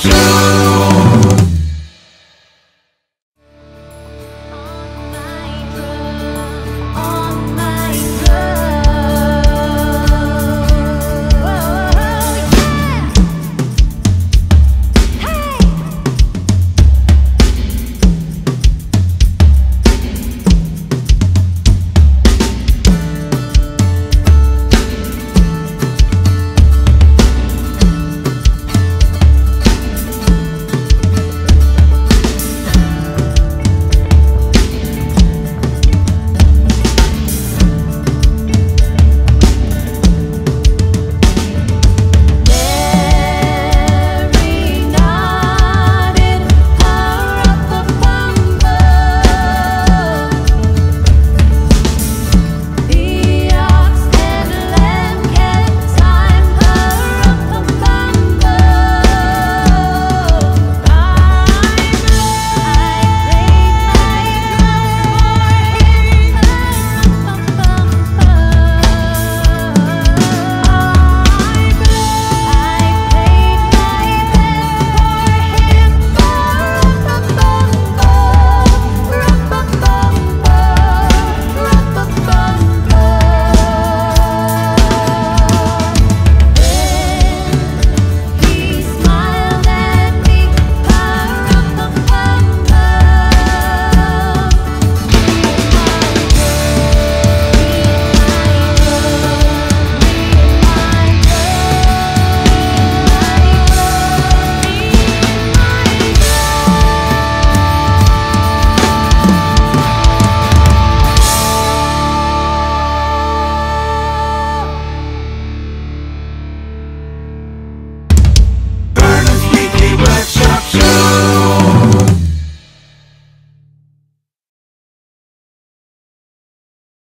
Show.